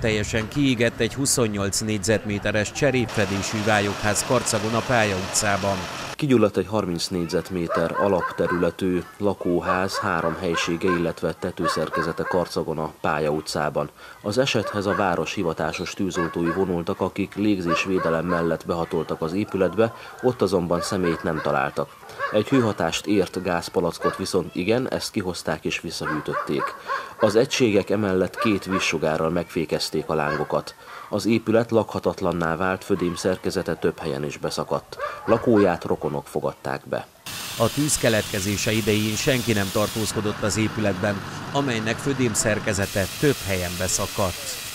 Teljesen kiégett egy 28 négyzetméteres cserépfedésű vályogház Karcagon a Pálya utcában. Kigyulladt egy 30 négyzetméter alapterületű lakóház, három helysége, illetve tetőszerkezete Karcagon a Pálya utcában. Az esethez a város hivatásos tűzoltói vonultak, akik légzésvédelem mellett behatoltak az épületbe, ott azonban személyt nem találtak. Egy hőhatást ért gázpalackot viszont igen, ezt kihozták és visszahűtötték. Az egységek emellett két vízsugárral megfékezték a lángokat. Az épület lakhatatlanná vált, födém szerkezete több helyen is beszakadt. Lakóját rokonok fogadták be. A tűz keletkezése idején senki nem tartózkodott az épületben, amelynek födém szerkezete több helyen beszakadt.